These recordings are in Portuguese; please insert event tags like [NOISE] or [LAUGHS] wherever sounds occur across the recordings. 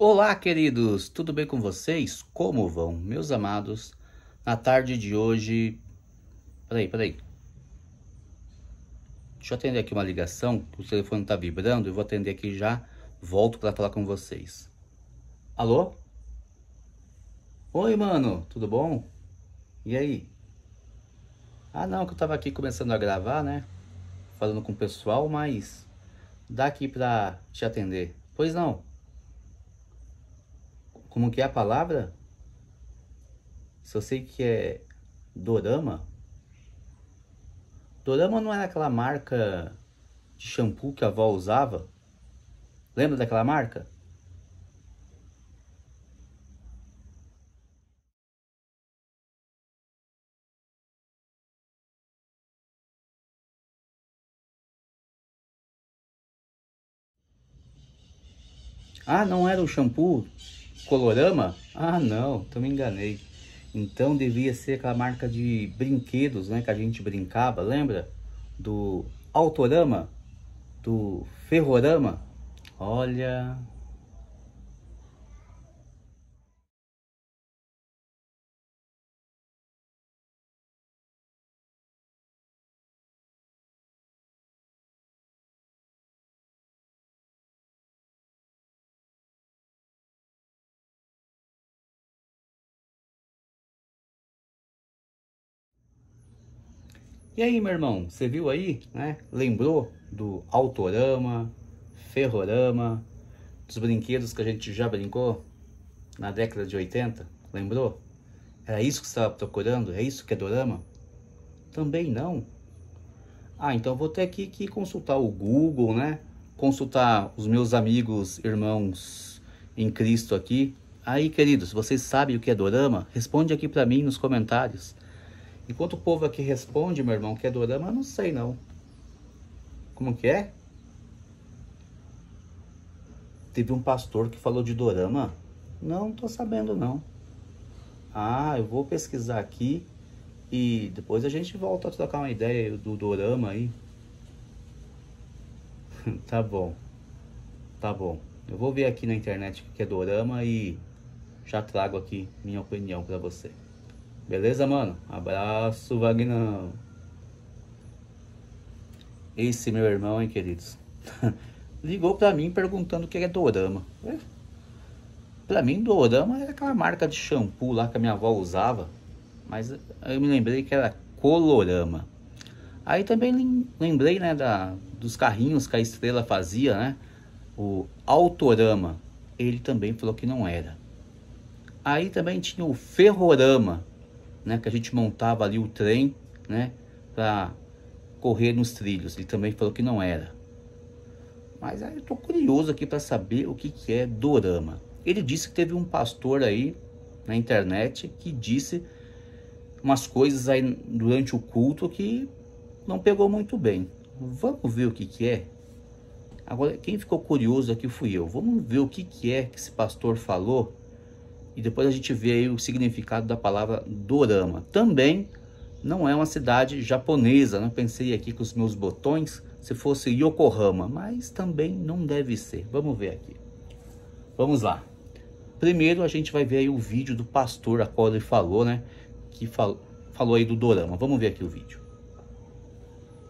Olá, queridos! Tudo bem com vocês? Como vão, meus amados? Na tarde de hoje... Peraí, peraí. Deixa eu atender aqui uma ligação, o telefone tá vibrando, eu vou atender aqui já, volto para falar com vocês. Alô? Oi, mano, tudo bom? E aí? Ah, não, que eu tava aqui começando a gravar, né? Falando com o pessoal, mas dá aqui pra te atender. Pois não. Como que é a palavra? Eu sei que é dorama. Dorama não era aquela marca de shampoo que a avó usava? Lembra daquela marca? Ah, não era o shampoo Colorama? Ah, não, então me enganei. Então devia ser aquela marca de brinquedos, né, que a gente brincava, lembra? Do Autorama, do Ferrorama. Olha, E aí, meu irmão, você viu aí, né? Lembrou do Autorama, Ferrorama, dos brinquedos que a gente já brincou na década de 80? Lembrou? Era isso que você estava procurando? É isso que é dorama? Também não. Ah, então vou ter aqui que consultar o Google, né? Consultar os meus amigos, irmãos em Cristo aqui. Aí, queridos, vocês sabem o que é dorama? Responde aqui para mim nos comentários. Enquanto o povo aqui responde, meu irmão, que é dorama, eu não sei não. Como que é? Teve um pastor que falou de dorama? Não, não tô sabendo não. Ah, eu vou pesquisar aqui e depois a gente volta a trocar uma ideia do dorama aí. [LAUGHS] tá bom. Tá bom. Eu vou ver aqui na internet o que é dorama e já trago aqui minha opinião para você. Beleza, mano? Abraço, Vagnão. Esse meu irmão, hein, queridos? [LAUGHS] Ligou pra mim perguntando o que é dorama. É. Pra mim, dorama era aquela marca de shampoo lá que a minha avó usava. Mas eu me lembrei que era colorama. Aí também lembrei, né, da, dos carrinhos que a estrela fazia, né? O autorama. Ele também falou que não era. Aí também tinha o ferrorama né, que a gente montava ali o trem, né, para correr nos trilhos. Ele também falou que não era. Mas aí eu tô curioso aqui para saber o que, que é dorama. Ele disse que teve um pastor aí na internet que disse umas coisas aí durante o culto que não pegou muito bem. Vamos ver o que, que é? Agora, quem ficou curioso aqui fui eu. Vamos ver o que, que é que esse pastor falou e depois a gente vê o significado da palavra dorama. Também não é uma cidade japonesa, não pensei aqui com os meus botões se fosse Yokohama, mas também não deve ser. Vamos ver aqui. Vamos lá. Primeiro a gente vai ver aí o vídeo do pastor a qual ele falou, né? Que fal falou aí do dorama. Vamos ver aqui o vídeo.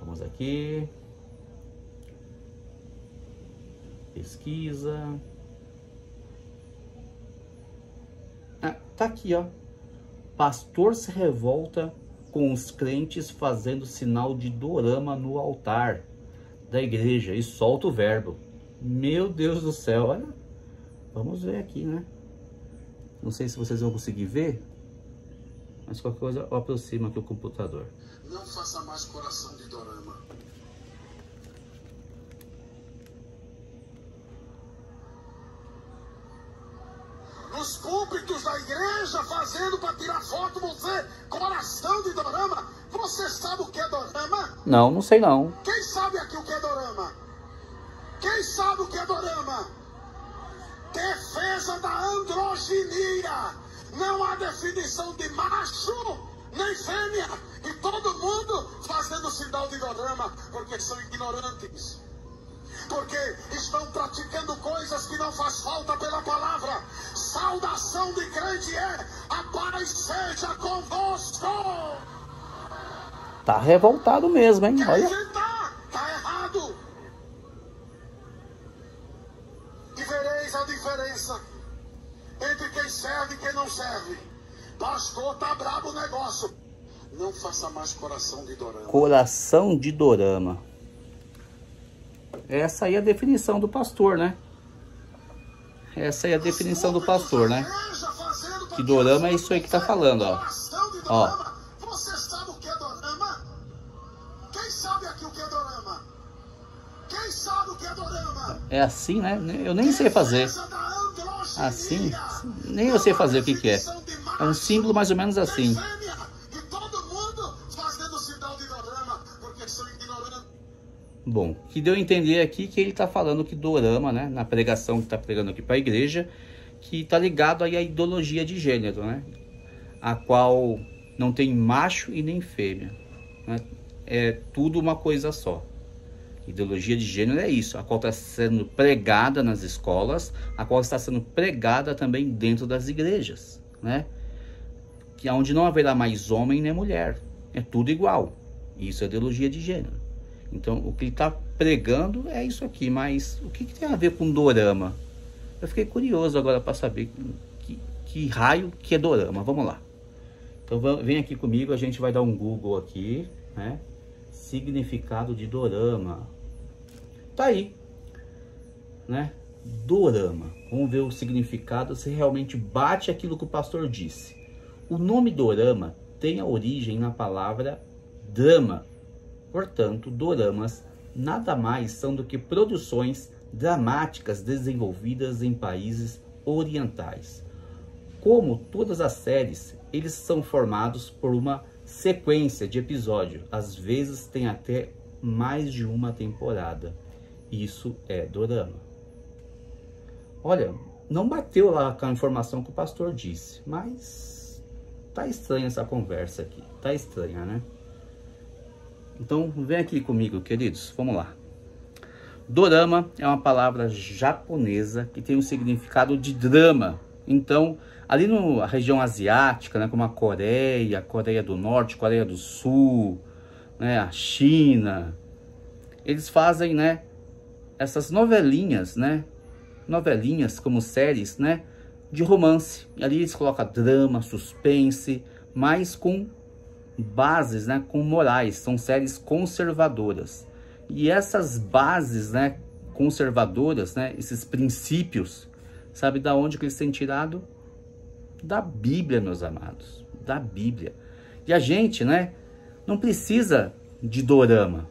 Vamos aqui. Pesquisa. Tá aqui, ó. Pastor se revolta com os crentes fazendo sinal de dorama no altar da igreja e solta o verbo. Meu Deus do céu, olha. Vamos ver aqui, né? Não sei se vocês vão conseguir ver, mas qualquer coisa eu aproximo aqui o computador. Não faça mais coração de dorama. nos púlpitos da igreja fazendo para tirar foto você, coração de dorama. Você sabe o que é dorama? Não, não sei não. Quem sabe aqui o que é dorama? Quem sabe o que é dorama? Defesa da androginia. Não há definição de macho nem fêmea. E todo mundo fazendo sinal de dorama porque são ignorantes. porque estão praticando coisas que não faz falta pela palavra. Saudação de crente é: a paz seja convosco. Tá revoltado mesmo, hein? Olha. Tá, tá errado. E vereis a diferença entre quem serve e quem não serve. Pastor, tá brabo o negócio. Não faça mais coração de dorama. Coração de dorama. Essa aí é a definição do pastor, né? Essa aí é a definição do pastor, né? Que dorama é isso aí que tá falando, ó. Ó. É é é? É assim, né? Eu nem sei fazer. Assim, nem eu sei fazer o que, que é. É um símbolo mais ou menos assim. Bom, que deu a entender aqui que ele está falando que dorama, né, na pregação que está pregando aqui para a igreja, que está ligado aí à ideologia de gênero, né, a qual não tem macho e nem fêmea, né, é tudo uma coisa só. Ideologia de gênero é isso, a qual está sendo pregada nas escolas, a qual está sendo pregada também dentro das igrejas, né, que onde não haverá mais homem nem mulher, é tudo igual. Isso é ideologia de gênero. Então, o que ele está pregando é isso aqui, mas o que, que, tem a ver com dorama? Eu fiquei curioso agora para saber que, que, raio que é dorama. Vamos lá. Então, vem aqui comigo, a gente vai dar um Google aqui, né? Significado de dorama. Tá aí, né? Dorama. Vamos ver o significado, se realmente bate aquilo que o pastor disse. O nome dorama tem a origem na palavra drama, Portanto, doramas nada mais são do que produções dramáticas desenvolvidas em países orientais. Como todas as séries, eles são formados por uma sequência de episódios, às vezes tem até mais de uma temporada. Isso é dorama. Olha, não bateu lá com a informação que o pastor disse, mas tá estranha essa conversa aqui. Tá estranha, né? Então, vem aqui comigo, queridos. Vamos lá. Dorama é uma palavra japonesa que tem o um significado de drama. Então, ali na região asiática, né, como a Coreia, Coreia do Norte, Coreia do Sul, né, a China, eles fazem, né, essas novelinhas, né, novelinhas como séries, né, de romance. E ali eles colocam drama, suspense, mas com bases né, com morais, são séries conservadoras. E essas bases né, conservadoras, né, esses princípios, sabe da onde que eles têm tirado? Da Bíblia, meus amados, da Bíblia. E a gente, né, não precisa de dorama.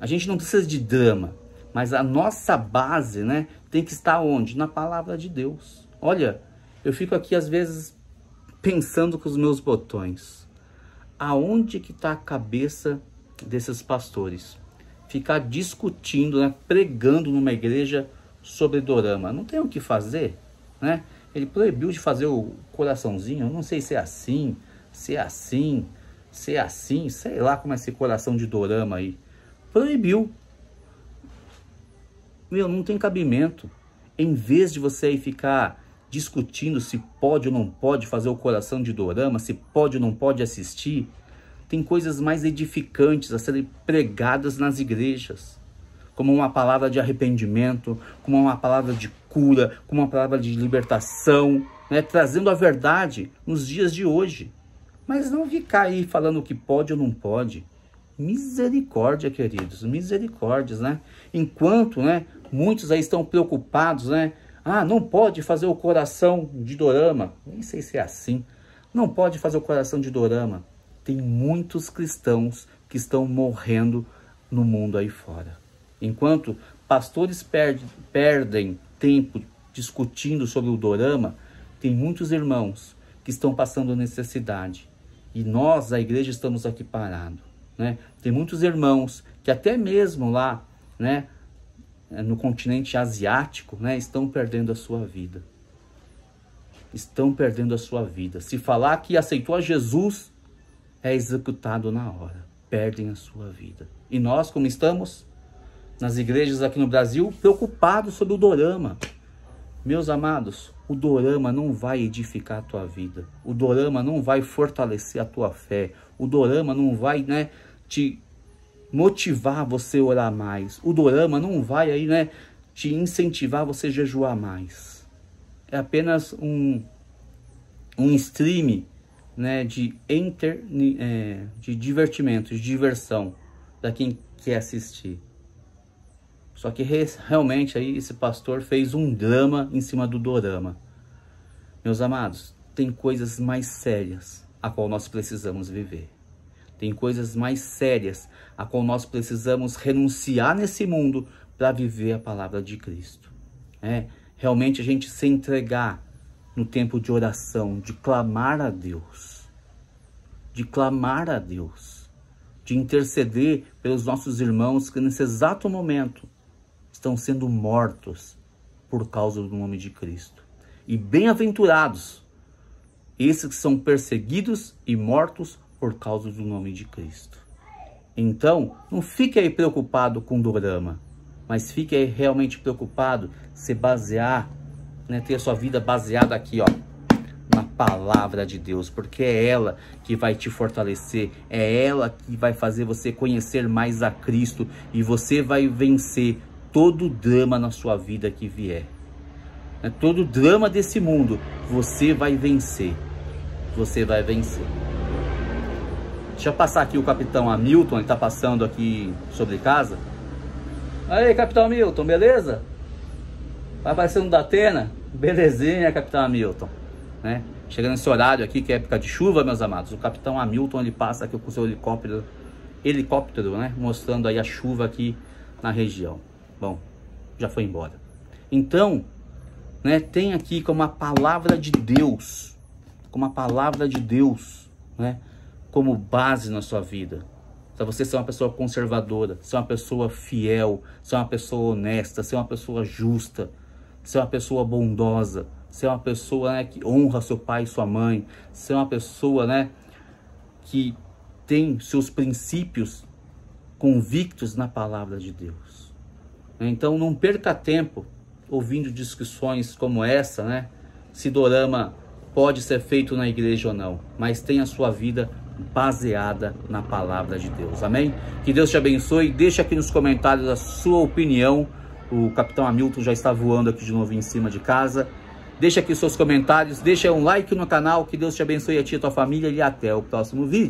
A gente não precisa de drama, mas a nossa base, né, tem que estar onde? Na palavra de Deus. Olha, eu fico aqui às vezes pensando com os meus botões aonde que está a cabeça desses pastores? Ficar discutindo, né, pregando numa igreja sobre dorama. Não tem o que fazer, né? Ele proibiu de fazer o coraçãozinho. Não sei se é assim, se é assim, se é assim, sei lá como é esse coração de dorama aí. Proibiu. Meu, não tem cabimento. Em vez de você aí ficar discutindo se pode ou não pode fazer o coração de dorama, se pode ou não pode assistir. Tem coisas mais edificantes a serem pregadas nas igrejas, como uma palavra de arrependimento, como uma palavra de cura, como uma palavra de libertação, né? trazendo a verdade nos dias de hoje. Mas não ficar aí falando o que pode ou não pode. Misericórdia, queridos, misericórdias, né? Enquanto, né, muitos aí estão preocupados, né, ah, não pode fazer o coração de dorama. Nem sei se é assim. Não pode fazer o coração de dorama. Tem muitos cristãos que estão morrendo no mundo aí fora. Enquanto pastores perde, perdem tempo discutindo sobre o dorama, tem muitos irmãos que estão passando necessidade. E nós, a igreja, estamos aqui parados. Né? Tem muitos irmãos que até mesmo lá, né, no continente asiático, né, estão perdendo a sua vida. Estão perdendo a sua vida. Se falar que aceitou a Jesus, é executado na hora. Perdem a sua vida. E nós, como estamos? nas igrejas aqui no Brasil preocupados sobre o dorama. Meus amados, o dorama não vai edificar a tua vida. O dorama não vai fortalecer a tua fé. O dorama não vai, né, te motivar você a orar mais. O dorama não vai aí, né, te incentivar você a jejuar mais. É apenas um um stream, né, de enter, é, de divertimento, de diversão da quem quer assistir. Só que realmente aí esse pastor fez um drama em cima do dorama. Meus amados, tem coisas mais sérias a qual nós precisamos viver. Tem coisas mais sérias a qual nós precisamos renunciar nesse mundo para viver a palavra de Cristo. É realmente a gente se entregar no tempo de oração, de clamar a Deus, de clamar a Deus, de interceder pelos nossos irmãos que nesse exato momento estão sendo mortos por causa do nome de Cristo. E bem-aventurados esses que são perseguidos e mortos por causa do nome de Cristo. Então, não fique aí preocupado com o dorama, mas fique aí realmente preocupado se basear, né, ter a sua vida baseada aqui, ó, na palavra de Deus, porque é ela que vai te fortalecer, é ela que vai fazer você conhecer mais a Cristo e você vai vencer todo drama na sua vida que vier. Né? Todo drama desse mundo, você vai vencer. Você vai vencer. Deixa eu passar aqui o capitão Hamilton, ele está passando aqui sobre casa. Aí, capitão Hamilton, beleza? Vai aparecendo da Atena? Belezinha, capitão Hamilton. Né? Chegando nesse horário aqui, que é época de chuva, meus amados, o capitão Hamilton ele passa aqui com seu helicóptero, helicóptero, né? Mostrando aí a chuva aqui na região. Bom, já foi embora. Então, né, tem aqui como a palavra de Deus, como a palavra de Deus, né, como base na sua vida. Para você ser uma pessoa conservadora, ser uma pessoa fiel, ser uma pessoa honesta, ser uma pessoa justa, ser uma pessoa bondosa, ser uma pessoa né, que honra seu pai e sua mãe, ser uma pessoa né, que tem seus princípios convictos na palavra de Deus. Então não perca tempo ouvindo discussões como essa, né? Se dorama pode ser feito na igreja ou não, mas tenha sua vida baseada na palavra de Deus. Amém? Que Deus te abençoe. Deixa aqui nos comentários a sua opinião. O capitão Hamilton já está voando aqui de novo em cima de casa. Deixa aqui seus comentários, deixa um like no canal. Que Deus te abençoe a ti e a tua família e até o próximo vídeo.